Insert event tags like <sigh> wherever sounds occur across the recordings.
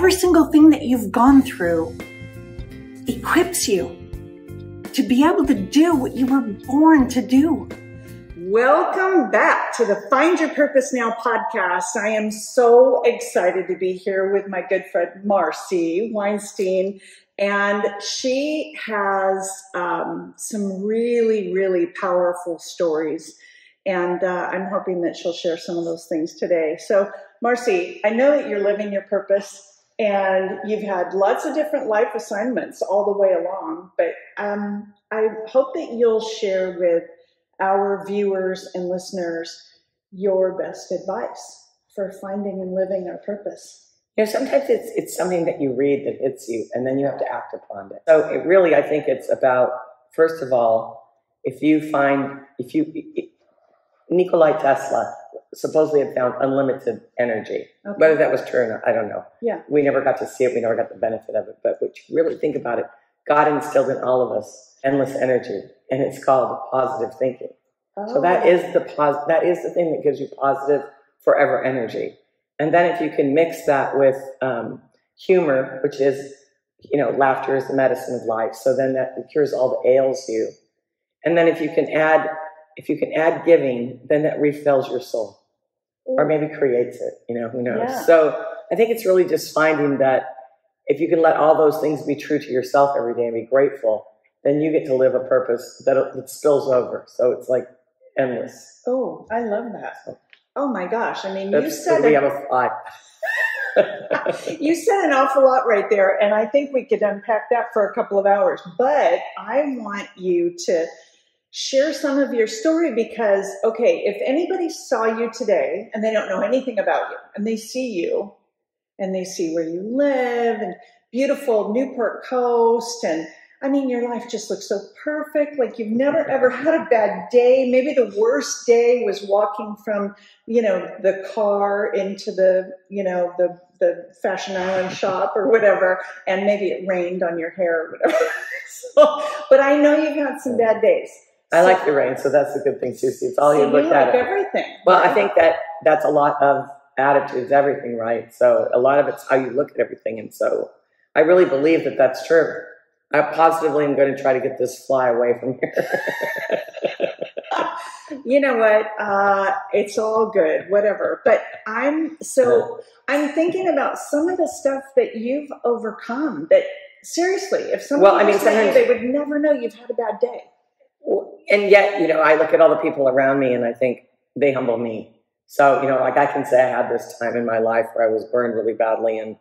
every single thing that you've gone through equips you to be able to do what you were born to do. Welcome back to the Find Your Purpose Now podcast. I am so excited to be here with my good friend Marcy Weinstein. And she has um, some really, really powerful stories. And uh, I'm hoping that she'll share some of those things today. So, Marcy, I know that you're living your purpose and you've had lots of different life assignments all the way along. But um, I hope that you'll share with our viewers and listeners your best advice for finding and living our purpose? You know, sometimes it's it's something that you read that hits you, and then you have to act upon it. So it really, I think it's about first of all, if you find if you Nikolai Tesla supposedly had found unlimited energy. Okay. Whether that was true or not, I don't know. Yeah, we never got to see it. We never got the benefit of it. But what you really think about it, God instilled in all of us endless energy, and it's called positive thinking. Oh. So that is the pos- that is the thing that gives you positive forever energy. And then if you can mix that with um, humor, which is you know laughter is the medicine of life. So then that cures all the ails you. And then if you can add if you can add giving, then that refills your soul. Or maybe creates it. You know who knows. Yeah. So I think it's really just finding that if you can let all those things be true to yourself every day and be grateful, then you get to live a purpose that, that spills over. So it's like endless. Oh, I love that. Oh my gosh. I mean, That's, you said we have a fly. <laughs> you said an awful lot right there, and I think we could unpack that for a couple of hours. But I want you to share some of your story because, okay, if anybody saw you today and they don't know anything about you, and they see you, and they see where you live, and beautiful Newport Coast, and I mean, your life just looks so perfect. Like you've never ever had a bad day. Maybe the worst day was walking from, you know, the car into the, you know, the, the Fashion Island shop or whatever. And maybe it rained on your hair or whatever. <laughs> so, but I know you've had some bad days. I like the rain, so that's a good thing too. See, it's all you look you at. Like everything. Well, I think that that's a lot of attitudes, everything, right? So a lot of it's how you look at everything, and so I really believe that that's true. I positively am going to try to get this fly away from here. <laughs> you know what? Uh, it's all good, whatever. But I'm so I'm thinking about some of the stuff that you've overcome. That seriously, if someone well, I mean, sometimes they would never know you've had a bad day. And yet, you know, I look at all the people around me and I think they humble me. So, you know, like I can say I had this time in my life where I was burned really badly and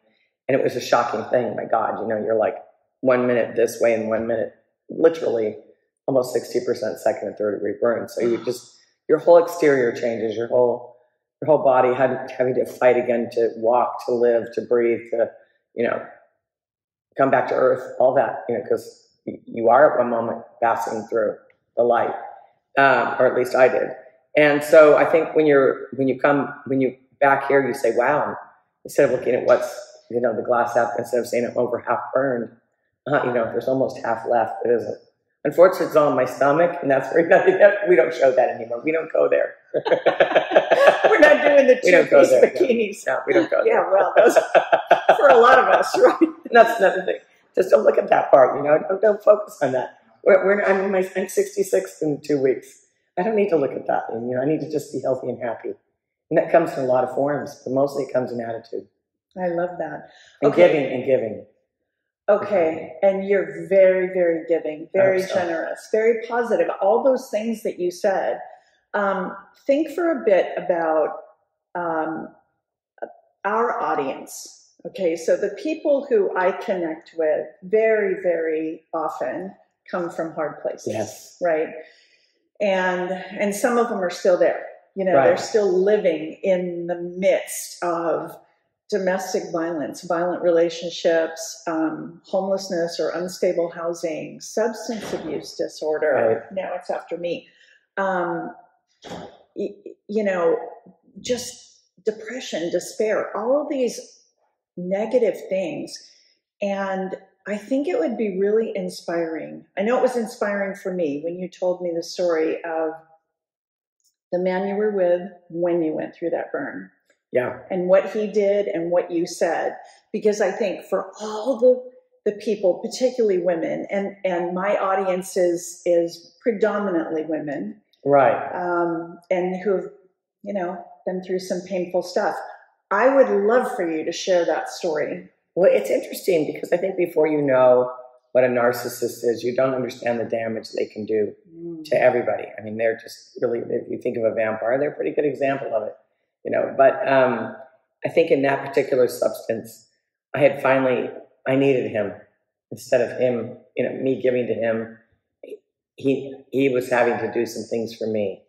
and it was a shocking thing. My God, you know, you're like one minute this way and one minute literally almost 60% second and third degree burn. So you just, your whole exterior changes, your whole, your whole body having to fight again to walk, to live, to breathe, to, you know, come back to earth, all that, you know, because you are at one moment passing through the light, um, or at least I did. And so I think when you're, when you come, when you back here, you say, wow, instead of looking at what's, you know, the glass half, instead of saying I'm over half burned, uh, you know, there's almost half left It isn't. Unfortunately, it's on my stomach, and that's where <laughs> we don't show that anymore. We don't go there. <laughs> We're not doing the two-piece bikinis. No. no, we don't go yeah, there. well, those, <laughs> for a lot of us, right? And that's another thing. Just don't look at that part, you know. Don't, don't focus on that. We're, we're, I'm, my, I'm 66 in two weeks. I don't need to look at that. And, you know, I need to just be healthy and happy. And that comes in a lot of forms, but mostly it comes in attitude. I love that. And okay. giving and giving. Okay. And you're very, very giving, very generous, very positive. All those things that you said. Um, think for a bit about um, our audience. Okay. So the people who I connect with very, very often come from hard places. Yes. Right. And, and some of them are still there. You know, right. they're still living in the midst of domestic violence, violent relationships, um, homelessness or unstable housing, substance abuse disorder. Right. Now it's after me. Um, you know, just depression, despair, all of these negative things. And I think it would be really inspiring. I know it was inspiring for me when you told me the story of the man you were with when you went through that burn Yeah. And what he did and what you said. Because I think for all the the people, particularly women, and and my audience is is predominantly women, right? Um, and who've you know been through some painful stuff. I would love for you to share that story. Well, it's interesting because I think before you know what a narcissist is, you don't understand the damage they can do mm. to everybody. I mean, they're just really, if you think of a vampire, they're a pretty good example of it, you know. But um, I think in that particular substance, I had finally, I needed him instead of him, you know, me giving to him. He he was having to do some things for me,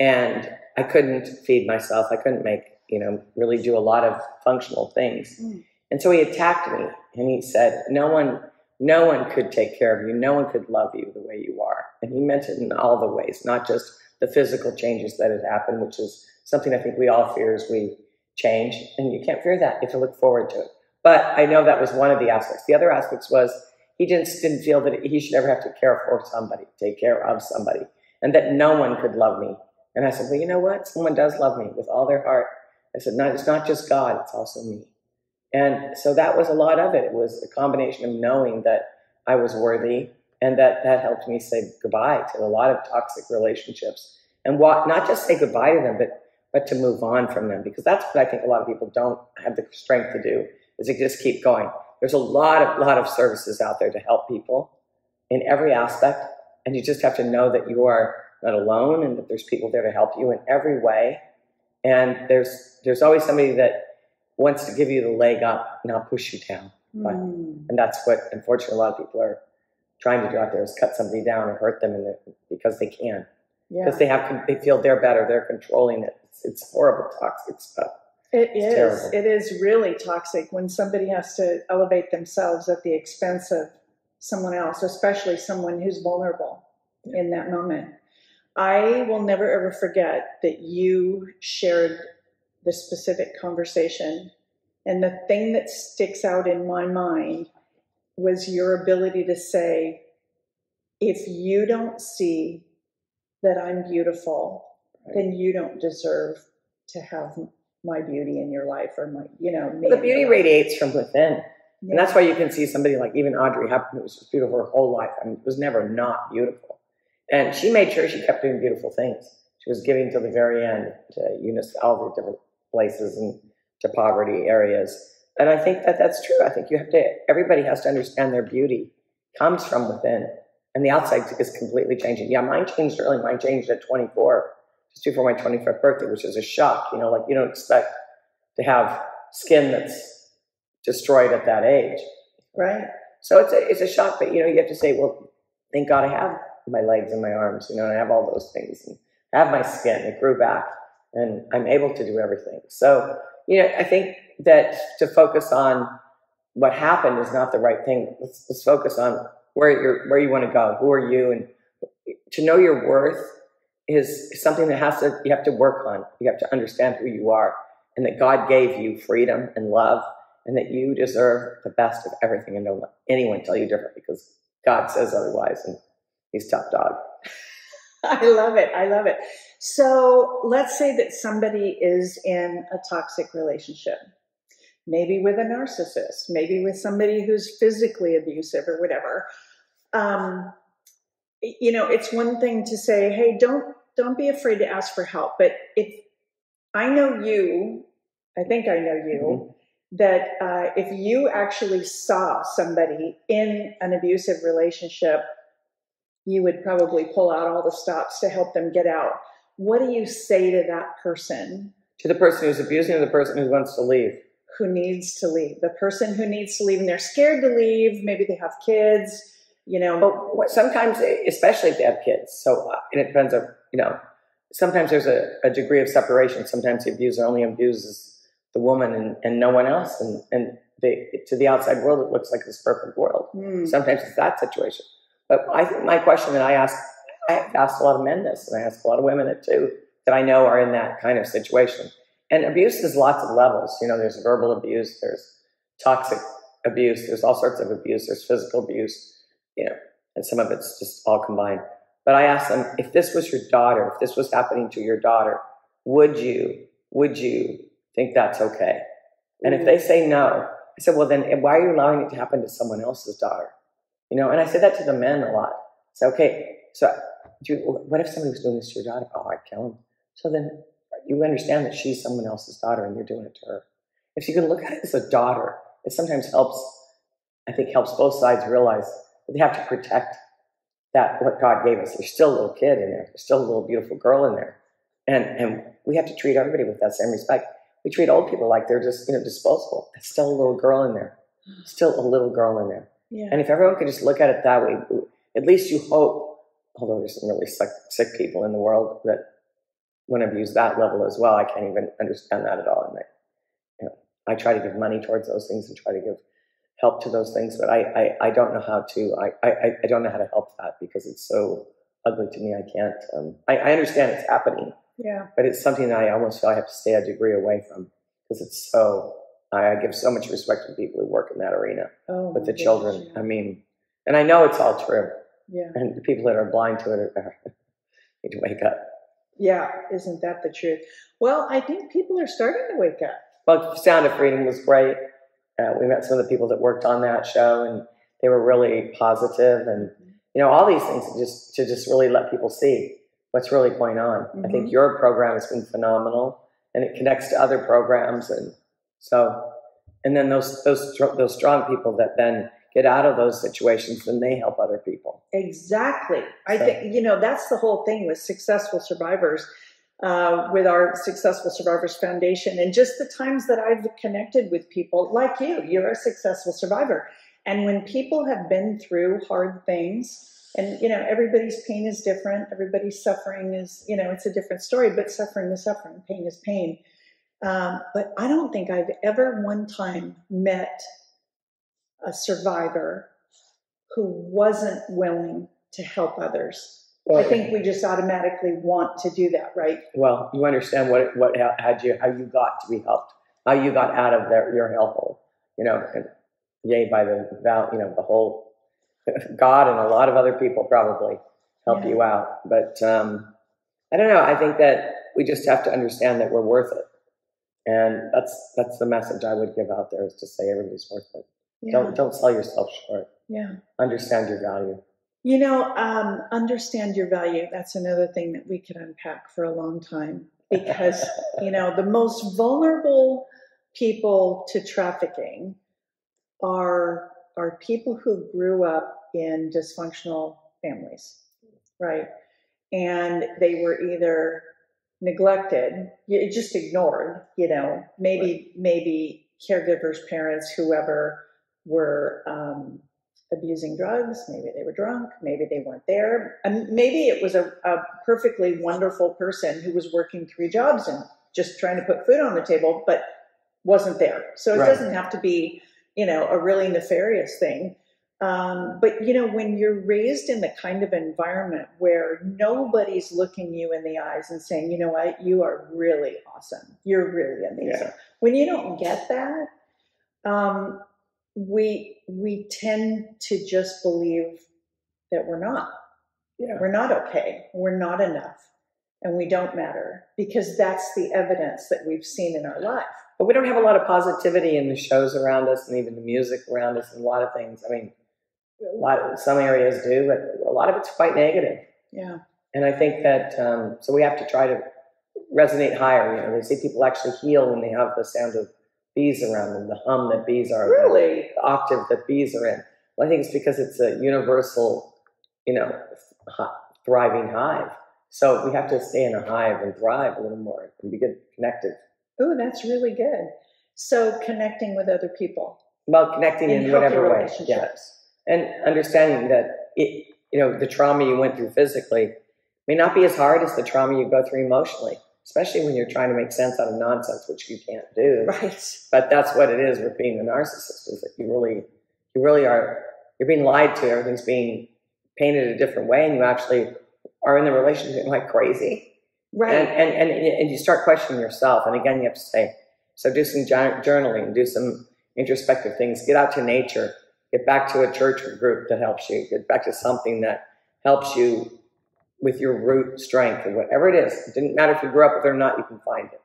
and I couldn't feed myself. I couldn't make, you know, really do a lot of functional things. Mm. And so he attacked me, and he said, "No one." No one could take care of you. No one could love you the way you are. And he meant it in all the ways, not just the physical changes that had happened, which is something I think we all fear as we change. And you can't fear that. You have to look forward to it. But I know that was one of the aspects. The other aspects was he just didn't feel that he should ever have to care for somebody, take care of somebody, and that no one could love me. And I said, well, you know what? Someone does love me with all their heart. I said, no, it's not just God, it's also me. And so that was a lot of it. It was a combination of knowing that I was worthy and that that helped me say goodbye to a lot of toxic relationships and what, not just say goodbye to them, but, but to move on from them. Because that's what I think a lot of people don't have the strength to do is to just keep going. There's a lot of, lot of services out there to help people in every aspect. And you just have to know that you are not alone and that there's people there to help you in every way. And there's, there's always somebody that wants to give you the leg up, not push you down. Mm. And that's what, unfortunately, a lot of people are trying to do out there is cut somebody down or hurt them the, because they can. Yeah. Because they have, they feel they're better, they're controlling it. It's, it's horrible, toxic stuff. It it's is. Terrible. It is really toxic when somebody has to elevate themselves at the expense of someone else, especially someone who's vulnerable yeah. in that moment. I will never ever forget that you shared the specific conversation. And the thing that sticks out in my mind was your ability to say, if you don't see that I'm beautiful, right. then you don't deserve to have my beauty in your life or my, you know, well, the beauty radiates from within. Yeah. And that's why you can see somebody like even Audrey Hepburn, who was just beautiful her whole life. I mean, was never not beautiful. And she made sure she kept doing beautiful things. She was giving to the very end to UNICEF, all the different places and to poverty areas. And I think that that's true. I think you have to, everybody has to understand their beauty comes from within. And the outside is completely changing. Yeah, mine changed early. Mine changed at 24, just before my 25th birthday, which is a shock. You know, like you don't expect to have skin that's destroyed at that age. Right. So it's a, it's a shock, but you know, you have to say, well, thank God I have my legs and my arms, you know, and I have all those things and I have my skin. It grew back and I'm able to do everything. So, you know, I think that to focus on what happened is not the right thing. Let's, let's focus on where you're, where you want to go. Who are you? And to know your worth is something that has to, you have to work on. You have to understand who you are and that God gave you freedom and love and that you deserve the best of everything and don't let anyone tell you different because God says otherwise and he's top dog. <laughs> <laughs> I love it. I love it. So let's say that somebody is in a toxic relationship, maybe with a narcissist, maybe with somebody who's physically abusive or whatever. Um, you know, it's one thing to say, "Hey, don't don't be afraid to ask for help." But if I know you, I think I know you. Mm-hmm. That uh, if you actually saw somebody in an abusive relationship you would probably pull out all the stops to help them get out. What do you say to that person? To the person who's abusing or the person who wants to leave? Who needs to leave. The person who needs to leave and they're scared to leave. Maybe they have kids, you know. But sometimes, especially if they have kids. So, uh, and it depends on, you know, sometimes there's a, a degree of separation. Sometimes the abuser only abuses the woman and, and no one else. And, and they, to the outside world, it looks like this perfect world. Mm. Sometimes it's that situation. But I think my question that I ask, I asked a lot of men this, and I ask a lot of women it too, that I know are in that kind of situation. And abuse is lots of levels. You know, there's verbal abuse, there's toxic abuse, there's all sorts of abuse, there's physical abuse, you know, and some of it's just all combined. But I asked them, if this was your daughter, if this was happening to your daughter, would you, would you think that's okay. And if mm-hmm. they say no, I said, well, then why are you allowing it to happen to someone else's daughter? You know, and I say that to the men a lot. So, okay, so you, what if somebody was doing this to your daughter? Oh, I'd kill him. So then you understand that she's someone else's daughter and you're doing it to her. If you can look at it as a daughter, it sometimes helps, I think helps both sides realize that they have to protect that what God gave us. There's still a little kid in there. There's still a little beautiful girl in there. And, and we have to treat everybody with that same respect. We treat old people like they're just, you know, disposable. There's still a little girl in there. Still a little girl in there. Yeah. And if everyone could just look at it that way, at least you hope, although there's some really sick, sick people in the world that want to abuse that level as well. I can't even understand that at all. And I, you know, I try to give money towards those things and try to give help to those things, but I, I, I don't know how to, I, I, I don't know how to help that because it's so ugly to me. I can't, um, I, I understand it's happening, Yeah. but it's something that I almost feel I have to stay a degree away from because it's so, I, give so much respect to people who work in that arena Oh. with the children. goodness, I mean, and I know it's all true. Yeah. And the people that are blind to it are, <laughs> need to wake up. Yeah. Isn't that the truth? Well, I think people are starting to wake up. Well, Sound of Freedom was great. Uh, we met some of the people that worked on that show, and they were really positive, and you know all these things to just to just really let people see what's really going on. I think Mhm. your program has been phenomenal, and it connects to other programs, and so and then those those those strong people that then get out of those situations, then they help other people. Exactly. I So- think, you know, that's the whole thing with successful survivors, uh, with our Successful Survivors Foundation, and just the times that I've connected with people like you. You're a successful survivor. And when people have been through hard things, and, you know, everybody's pain is different, everybody's suffering is, you know, it's a different story, but suffering is suffering, pain is pain. Um, but I don't think I've ever one time met a survivor who wasn't willing to help others. I think we just automatically want to do that, right? Well, you understand what what had you how you got to be helped, how you got out of their, your hellhole, you know, and yay by the you know, the whole <laughs> God and a lot of other people probably help Yeah. you out. But um, I don't know. I think that we just have to understand that we're worth it, and that's that's the message I would give out there is to say everybody's worth it. Yeah. Don't don't sell yourself short. yeah. Understand your value. You know, um, understand your value. That's another thing that we could unpack for a long time because, <laughs> you know, the most vulnerable people to trafficking are are people who grew up in dysfunctional families, right? And they were either neglected, just ignored, you know, maybe maybe caregivers, parents, whoever were um, abusing drugs, maybe they were drunk, maybe they weren't there, and maybe it was a, a perfectly wonderful person who was working three jobs and just trying to put food on the table, but wasn't there. So it Right. doesn't have to be, you know, a really nefarious thing. Um, but you know, when you're raised in the kind of environment where nobody's looking you in the eyes and saying, you know what, you are really awesome, you're really amazing. Yeah. When you don't get that, um, we we tend to just believe that we're not. Yeah. We're not okay. We're not enough, and we don't matter because that's the evidence that we've seen in our life. But we don't have a lot of positivity in the shows around us and even the music around us and a lot of things. I mean, a lot, some areas do, but a lot of it's quite negative. Yeah. And I think that, um, so we have to try to resonate higher. You know, they say people actually heal when they have the sound of bees around them, the hum that bees are, Really? the octave that bees are in. Well, I think it's because it's a universal, you know, thriving hive. So we have to stay in a hive and thrive a little more and be good, connected. Oh, that's really good. So connecting with other people Well, connecting in, in whatever way. relationships. And understanding that it, you know, the trauma you went through physically may not be as hard as the trauma you go through emotionally, especially when you're trying to make sense out of nonsense, which you can't do. Right. But that's what it is with being a narcissist, is that you really, you really are, you're being lied to. Everything's being painted a different way, and you actually are in the relationship like crazy. Right. And, and, and, and you start questioning yourself. And again, you have to say, so do some jour- journaling, do some introspective things, get out to nature, get back to a church or group that helps you, get back to something that helps you with your root strength or whatever it is. It didn't matter if you grew up with it or not, you can find it.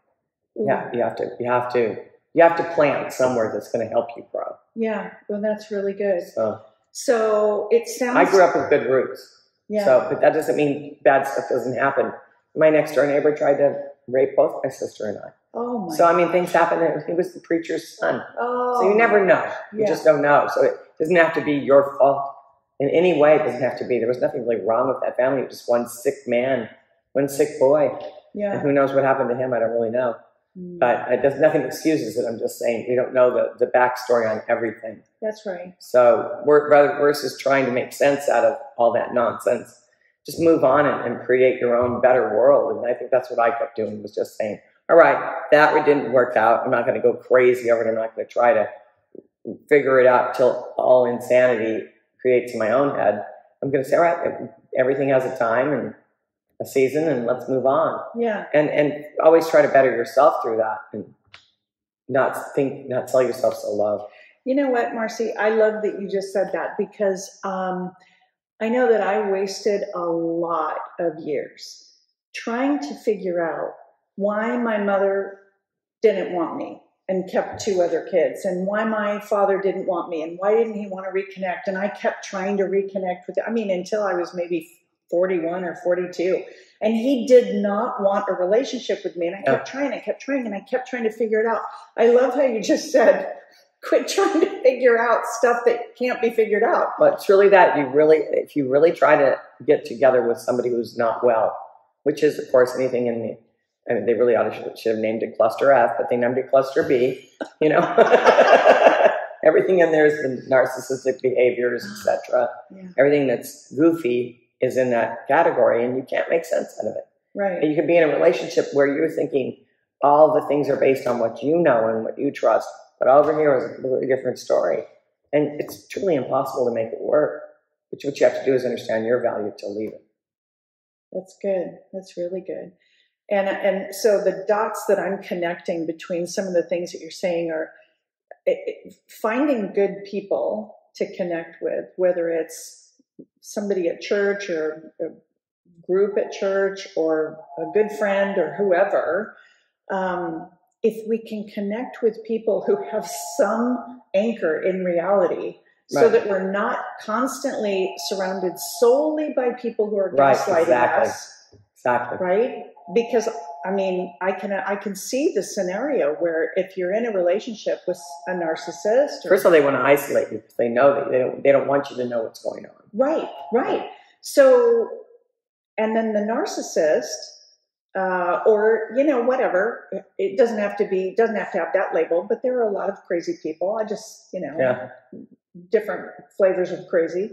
Mm-hmm. Yeah, you have to. You have to. You have to plant somewhere that's going to help you grow. Yeah, well, that's really good. So So it sounds. I grew up with good roots. Yeah. So, but that doesn't mean bad stuff doesn't happen. My next door neighbor tried to rape both my sister and I. oh my. So I mean, things happen. and He was the preacher's son. oh. So you never know. You Yeah. just don't know. So it doesn't have to be your fault in any way. It doesn't have to be. There was nothing really wrong with that family. It was just one sick man, one sick boy, and Yeah. who knows what happened to him? I don't really know. Mm, But it does nothing excuses it. I'm just saying we don't know the, the backstory on everything. That's right. So we're rather versus trying to make sense out of all that nonsense. Just move on and, and create your own better world. And I think that's what I kept doing was just saying, all right, that didn't work out. I'm not going to go crazy over it. I'm not going to try to figure it out till all insanity creates in my own head. I'm going to say, all right, everything has a time and a season, and let's move on. Yeah. And and always try to better yourself through that, and not think, not sell yourself so low. You know what, Marcy? I love that you just said that because um, I know that I wasted a lot of years trying to figure out why my mother didn't want me and kept two other kids, and why my father didn't want me, and why didn't he want to reconnect. And I kept trying to reconnect with, I mean, until I was maybe 41 or 42. And he did not want a relationship with me. And I kept trying, I kept trying, and I kept trying to figure it out. I love how you just said, <laughs> quit trying to figure out stuff that can't be figured out. But it's really that you really, if you really try to get together with somebody who's not well, which is, of course, anything in the, I mean, they really ought to should, have named it Cluster F, but they named it Cluster B. You know, <laughs> everything in there is the narcissistic behaviors, etc. Yeah. Everything that's goofy is in that category, and you can't make sense out of it. Right. And you can be in a relationship where you're thinking all the things are based on what you know and what you trust, but over here is a completely different story. And it's truly impossible to make it work. But what you have to do is understand your value to leave it. That's good. That's really good. And and so the dots that I'm connecting between some of the things that you're saying are it, finding good people to connect with, whether it's somebody at church or a group at church or a good friend or whoever. Um, if we can connect with people who have some anchor in reality, so that we're not constantly surrounded solely by people who are Right, gaslighting exactly. us Exactly. right because i mean i can i can see the scenario where if you're in a relationship with a narcissist or, First of all, they want to isolate you because they know that they don't, they don't want you to know what's going on. right right so and then the narcissist uh, or you know whatever it doesn't have to be doesn't have to have that label but there are a lot of crazy people i just you know Yeah. different flavors of crazy.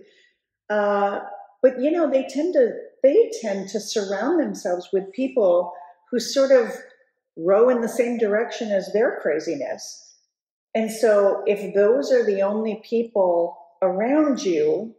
Uh, but you know, they tend to they tend to surround themselves with people who sort of row in the same direction as their craziness. And so, if those are the only people around you,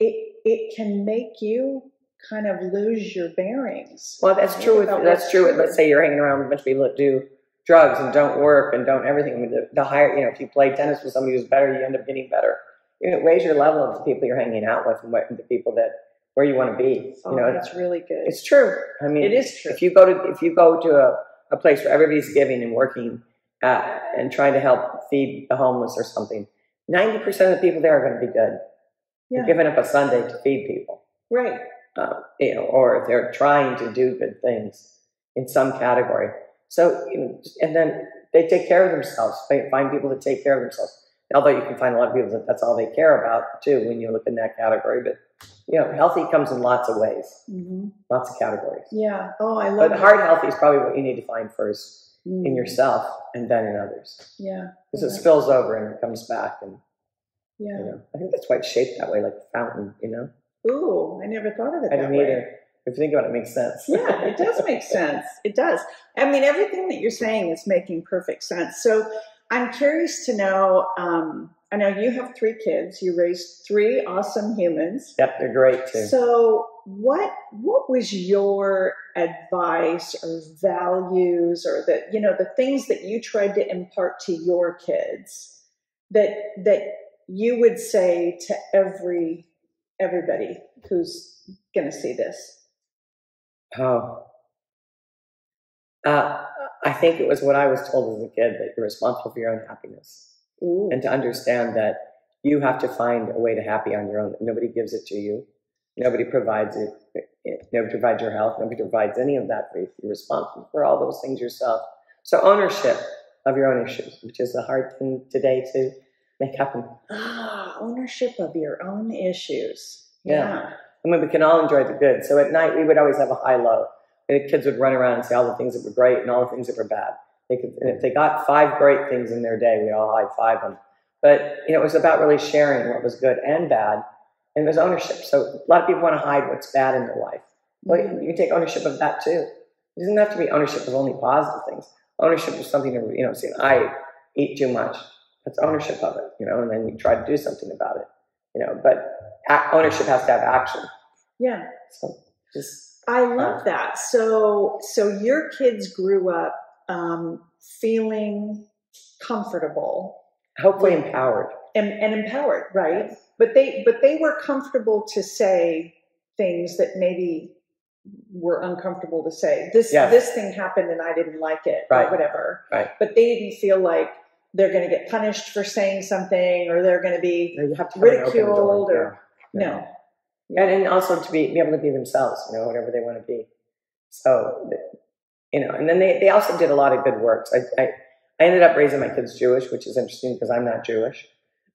it it can make you kind of lose your bearings. Well, that's true. With, that's true. With, let's say you're hanging around with a bunch of people that do drugs and don't work and don't everything. I mean, the, the higher, you know, if you play tennis with somebody who's better, you end up getting better. You know, raise your level of the people you're hanging out with and what, the people that where you want to be. Oh, You know, that's really good. it's true. I mean, It is true. If you go to if you go to a, a place where everybody's giving and working uh, and trying to help feed the homeless or something, ninety percent of the people there are going to be good. Yeah. They're giving up a Sunday to feed people right. uh, you know, or they're trying to do good things in some category. So, you know, and then they take care of themselves. They find people that take care of themselves. Although you can find a lot of people that that's all they care about too when you look in that category. But you know, healthy comes in lots of ways, hmm lots of categories. Yeah. Oh, I love But that. heart healthy is probably what you need to find first in Mm. yourself and then in others, Yeah. because it spills over and it comes back. And Yeah. you know, I think that's why it's shaped that way, like a fountain. You know, Ooh, I never thought of it I didn't way. either. If you think about it, it makes sense. yeah, it does make <laughs> sense. It does. I mean, everything that you're saying is making perfect sense. So I'm curious to know. Um, I know you have three kids. You raised three awesome humans. Yep, they're great too. So what what was your advice or values or the you know the things that you tried to impart to your kids that that you would say to every everybody who's going to see this? Oh. Uh, I think it was what I was told as a kid that you're responsible for your own happiness Ooh. and to understand that you have to find a way to happy on your own. Nobody gives it to you. Nobody provides it. Nobody provides your health. Nobody provides any of that for you. You're responsible for all those things yourself. So ownership of your own issues, which is a hard thing today to make happen. Ah, ownership of your own issues. Yeah. I mean, we can all enjoy the good. So at night, we would always have a high low. And the kids would run around and say all the things that were great and all the things that were bad. They could, and if they got five great things in their day, we all high five them. But you know, it was about really sharing what was good and bad, and it was ownership. So a lot of people want to hide what's bad in their life. Well, you, take ownership of that too. It doesn't have to be ownership of only positive things. Ownership is something to you know, saying I eat too much. That's ownership of it, you know, and then you try to do something about it, you know. But ownership has to have action. Yeah. So just I love that. So, so your kids grew up um, feeling comfortable hopefully empowered. and, and empowered, right? But they, but they were comfortable to say things that maybe were uncomfortable to say. This, Yes. this thing happened and I didn't like it, Right. or whatever. Right. But they didn't feel like they're going to get punished for saying something, or they're going to be You have to have door, ridiculed, yeah. or no. And, and also to be, be able to be themselves, you know, whatever they want to be. So, you know, and then they, they also did a lot of good works. I, I, I ended up raising my kids Jewish, which is interesting because I'm not Jewish.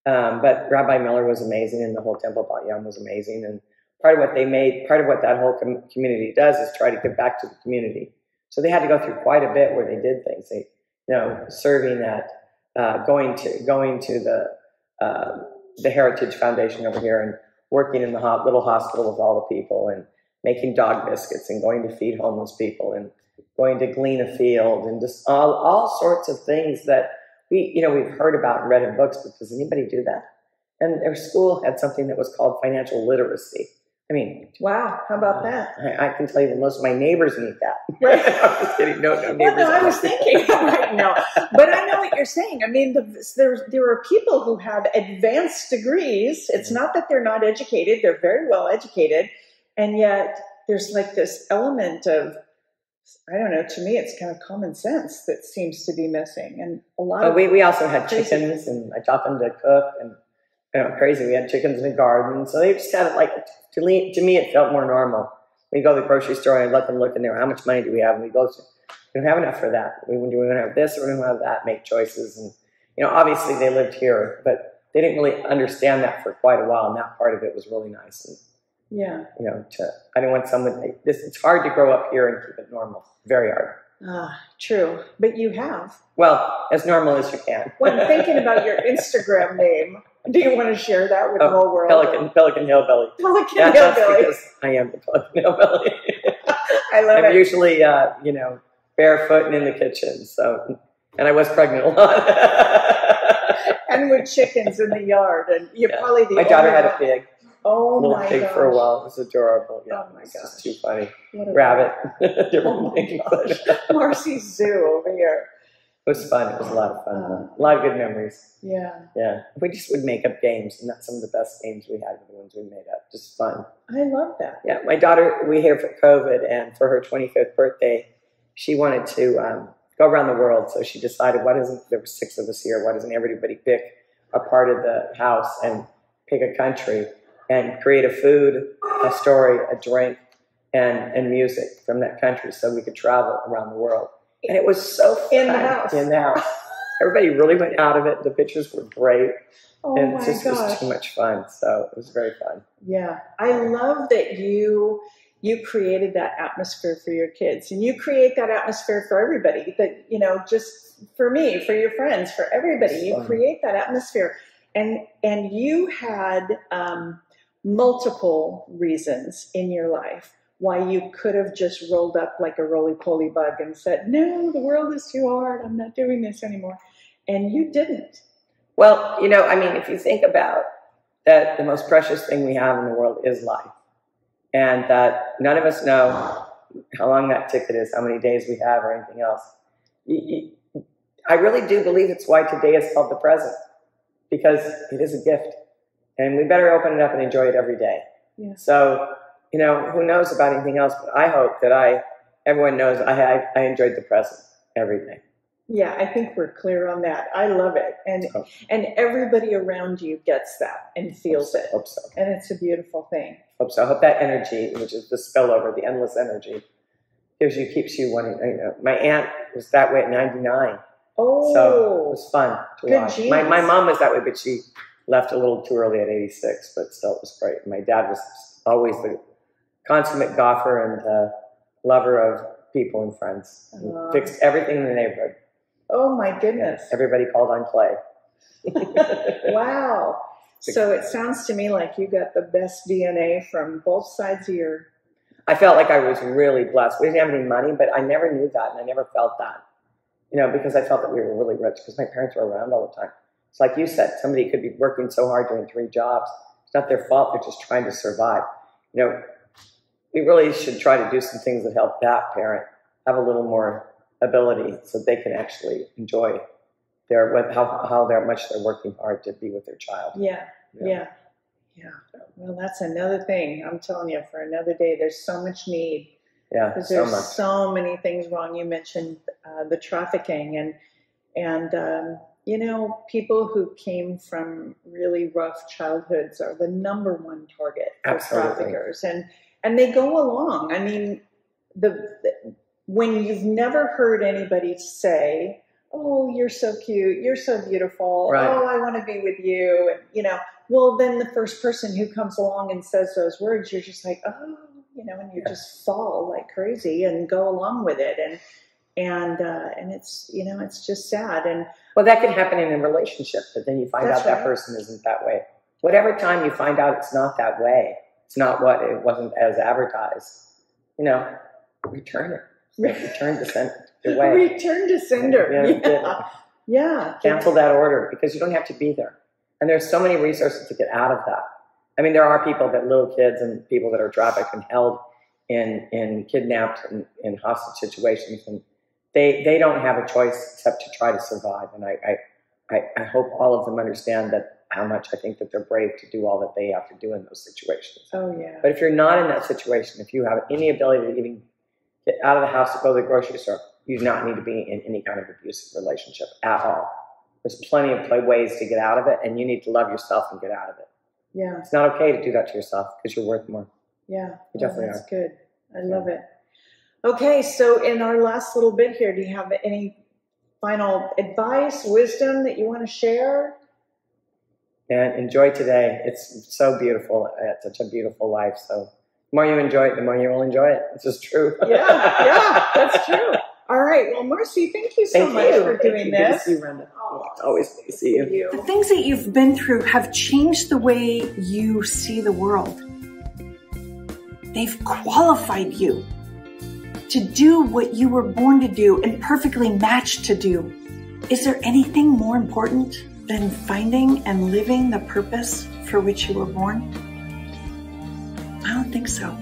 Um, but Rabbi Miller was amazing, and the whole Temple Bat Yahm was amazing. And part of what they made, part of what that whole com- community does is try to give back to the community. So they had to go through quite a bit where they did things. They, you know, serving at, uh, going to going to the uh, the Heritage Foundation over here and working in the ho- little hospital with all the people and making dog biscuits and going to feed homeless people and going to glean a field and just all, all sorts of things that we, you know, we've heard about and read in books, but does anybody do that? And their school had something that was called financial literacy. I mean, Wow, how about uh, that? I, I can tell you that most of my neighbors need that. <laughs> I'm just kidding. No, no Well, no, I was thinking, <laughs> right, no, but I know what you're saying. I mean, the, there there are people who have advanced degrees. It's not that they're not educated; they're very well educated, and yet there's like this element of I don't know. To me, it's kind of common sense that seems to be missing, and a lot But of we, we also had Crazy. chickens, and I taught them to cook, and you know, crazy. We had chickens in the garden, so they just had it like to me. To me, it felt more normal. We go to the grocery store and I let them look in there. How much money do we have? And we go, we don't have enough for that. We do we want to have this or we don't have that. Make choices, and you know, obviously they lived here, but they didn't really understand that for quite a while. And that part of it was really nice. And yeah. you know, to I didn't want someone. Like this it's hard to grow up here and keep it normal. Very hard. Ah, true. But you have. Well, as normal as you can. Well, I'm thinking about your <laughs> Instagram name. Do you want to share that with the whole world? Oh, Pelican, Pelican Hillbilly. Pelican Yeah, that's because I am the Pelican Hillbilly. <laughs> I love I'm it. usually, uh, you know, barefoot and in the kitchen. So, and I was pregnant a lot. <laughs> and with chickens in the yard, and you're Yeah. probably the My daughter had a pig, Oh little my pig gosh. for a while. It was adorable. Yeah, Oh my it's gosh. too funny. What a- Rabbit, <laughs> different Oh my things. gosh. Marcy's zoo over here. It was fun. It was a lot of fun. Uh. a lot of good memories. Yeah, Yeah, we just would make up games, and that's some of the best games we had. Were the ones we made up. Just fun. I love that. Yeah, my daughter, we here for COVID, and for her 25th birthday, she wanted to um, go around the world. So she decided, why doesn't, there were six of us here, why doesn't everybody pick a part of the house and pick a country and create a food, a story, a drink, and, and music from that country so we could travel around the world. And it was so fun. In the house. In the house. Everybody really went out of it. The pictures were great. Oh and it just was gosh. too much fun. So it was very fun. Yeah, I love that you you created that atmosphere for your kids, and you create that atmosphere for everybody. That you know, just for me, for your friends, for everybody, you create that atmosphere, and and you had um, multiple reasons in your life why you could have just rolled up like a roly poly bug and said, "No, the world is too hard. I'm not doing this anymore," and you didn't. Well, you know, I mean, if you think about that, the most precious thing we have in the world is life. And that none of us know how long that ticket is, how many days we have, or anything else. I really do believe it's why today is called the present, because it is a gift. And we better open it up and enjoy it every day. Yeah. So, you know, who knows about anything else, but I hope that I, everyone knows I, I, I enjoyed the present. everything. Yeah, I think we're clear on that. I love it. And Oh. and everybody around you gets that and feels it. Hope so. And it's a beautiful thing. Hope so. I hope that energy, which is the spillover, the endless energy, gives you, keeps you wanting. You know, my aunt was that way at 99. Oh, So it was fun to Good watch. My, my mom was that way, but she left a little too early at 86, but still it was great. My dad was always the consummate golfer and uh, lover of people and friends. Ah. fixed everything in the neighborhood. Oh my goodness. Everybody called on Clay. <laughs> Wow. So it sounds to me like you got the best DNA from both sides of your. I felt like I was really blessed. We didn't have any money, but I never knew that, and I never felt that. You know, because I felt that we were really rich because my parents were around all the time. It's like you said, somebody could be working so hard doing three jobs. It's not their fault. They're just trying to survive. You know, we really should try to do some things that help that parent have a little more ability so they can actually enjoy their what how how they're much they're working hard to be with their child. Yeah, yeah, yeah. Well, that's another thing. I'm telling you, for another day, there's so much need Yeah, because so there's much. so many things wrong. You mentioned uh, the trafficking and and um, you know people who came from really rough childhoods are the number one target for Absolutely. traffickers, and and they go along. I mean, the, the when you've never heard anybody say. Oh, you're so cute. You're so beautiful. Right. Oh, I want to be with you. And, you know, well, then the first person who comes along and says those words, you're just like, oh, you know, and you Yeah. just fall like crazy and go along with it. And, and, uh, and it's, you know, it's just sad. And Well, that can happen in a relationship, but then you find out that person isn't that way. Whatever time you find out it's not that way, it's not what it wasn't as advertised. You know, return it. Return to sent the way. return to sender. Yeah. Yeah. Yeah. Cancel that order because you don't have to be there. And there's so many resources to get out of that. I mean, there are people that little kids and people that are trafficked and held in in kidnapped and in hostage situations, and they they don't have a choice except to try to survive. And I I, I, I hope all of them understand that how much I think that they're brave to do all that they have to do in those situations. Oh, yeah. But if you're not in that situation, if you have any ability to even get out of the house to go to the grocery store, you do not need to be in any kind of abusive relationship at all. There's plenty of play ways to get out of it, and you need to love yourself and get out of it. Yeah. It's not okay to do that to yourself because you're worth more. Yeah. You definitely oh, that's good. I love it. Okay. So in our last little bit here, do you have any final advice, wisdom that you want to share? And enjoy today. It's so beautiful. It's such a beautiful life. So the more you enjoy it, the more you will enjoy it. It's just true. Yeah. Yeah. That's <laughs> true. All right. Well, Marcy, thank you so Thank much you. for Thank doing you. Good to this. see you, Rhonda. Oh, It's always good to see you. you. The things that you've been through have changed the way you see the world. They've qualified you to do what you were born to do and perfectly matched to do. Is there anything more important than finding and living the purpose for which you were born? I don't think so.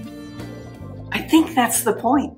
I think that's the point.